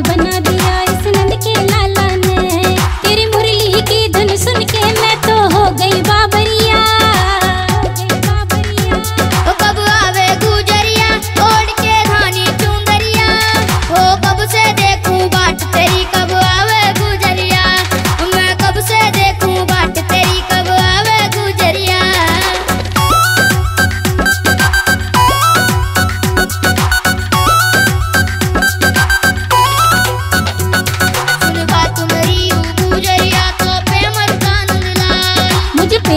बना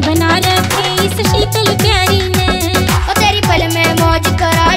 बना रखे इस शीतल प्यारी ने। ओ तेरी पल में मौज करा